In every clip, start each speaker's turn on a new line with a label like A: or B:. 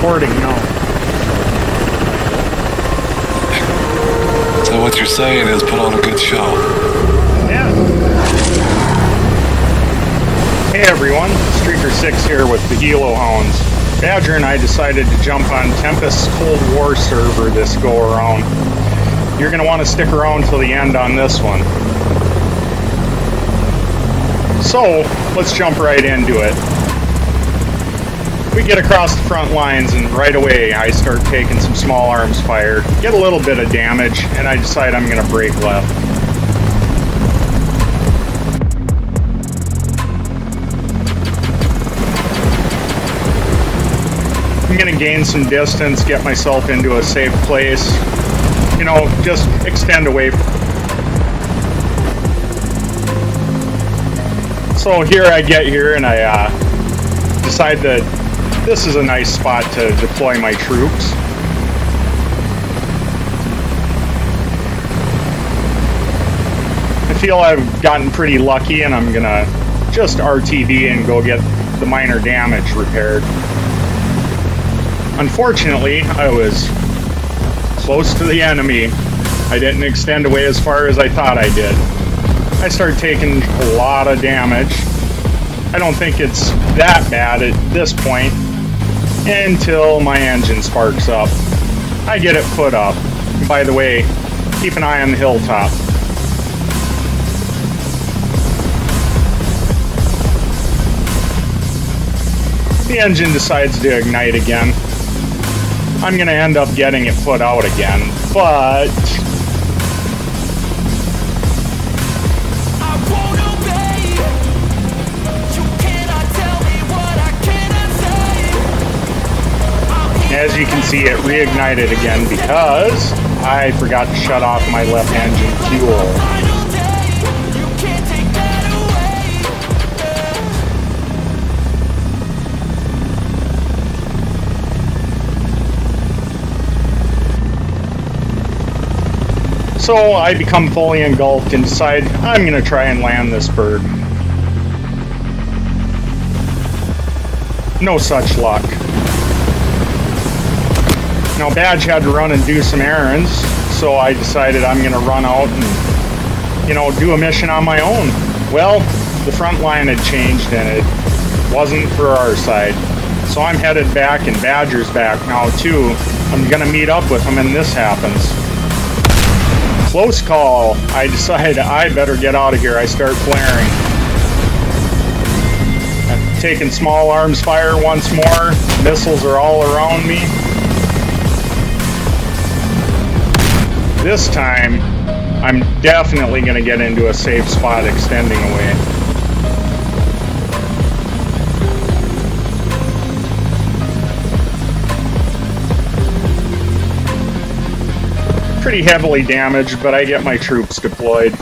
A: recording now.
B: So what you're saying is put on a good show.
A: Yeah. Hey everyone, Streaker 6 here with the Helo Hounds. Badger and I decided to jump on Tempest's Cold War server this go around. You're going to want to stick around till the end on this one. So, let's jump right into it. We get across the front lines and right away I start taking some small arms fire, get a little bit of damage, and I decide I'm going to break left. I'm going to gain some distance, get myself into a safe place, you know, just extend away. So here I get here and I uh, decide that this is a nice spot to deploy my troops. I feel I've gotten pretty lucky and I'm gonna just RTB and go get the minor damage repaired. Unfortunately, I was close to the enemy. I didn't extend away as far as I thought I did. I started taking a lot of damage. I don't think it's that bad at this point, until my engine sparks up. I get it put up. By the way, keep an eye on the hilltop. The engine decides to ignite again. I'm going to end up getting it put out again, but as you can see, it reignited again because I forgot to shut off my left engine fuel. So I become fully engulfed and decide I'm going to try and land this bird. No such luck. Now Badge had to run and do some errands, so I decided I'm going to run out and, you know, do a mission on my own. Well, the front line had changed and it wasn't for our side. So I'm headed back and Badger's back now too. I'm going to meet up with him and this happens. Close call. I decide I better get out of here. I start flaring. I'm taking small arms fire once more. Missiles are all around me. This time, I'm definitely going to get into a safe spot extending away. Pretty heavily damaged, but I get my troops deployed.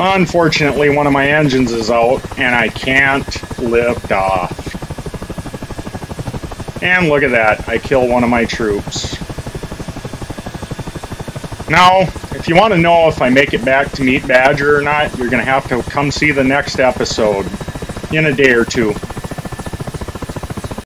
A: Unfortunately, one of my engines is out, and I can't lift off. And look at that, I kill one of my troops. Now, if you want to know if I make it back to meet Badger or not, you're going to have to come see the next episode in a day or two.